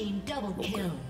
team double kill.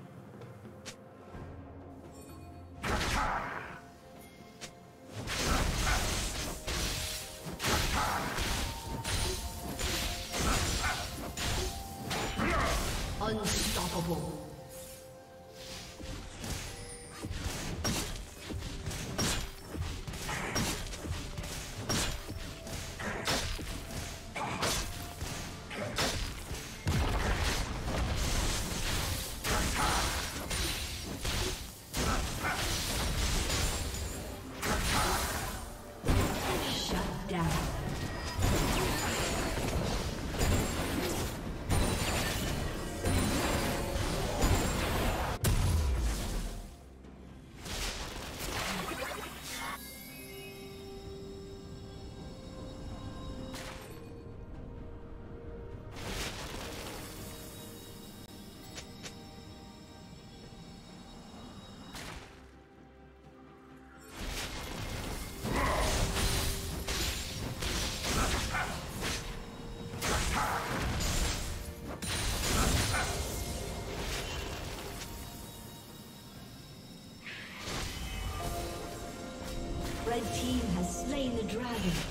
Dragon.